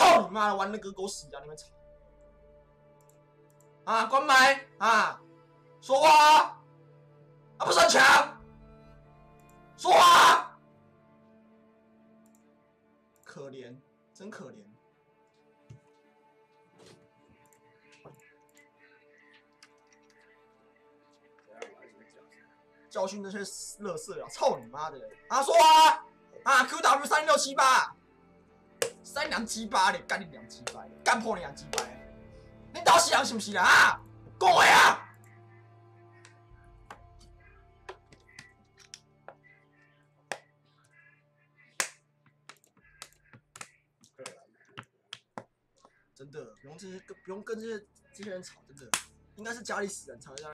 操你妈的玩的跟狗屎一样，你们吵啊！关麦啊！说话啊！啊不是很强，说话，可怜，真可怜。教训那些乐色啊！操你妈的！啊，说啊啊！QW 三六七八，三两鸡巴嘞，干你两鸡巴，干破你两鸡巴！你倒死人是不是啦？啊，讲话啊！真的不用这些，不用跟这些这些人吵，真的应该是家里死人吵一下。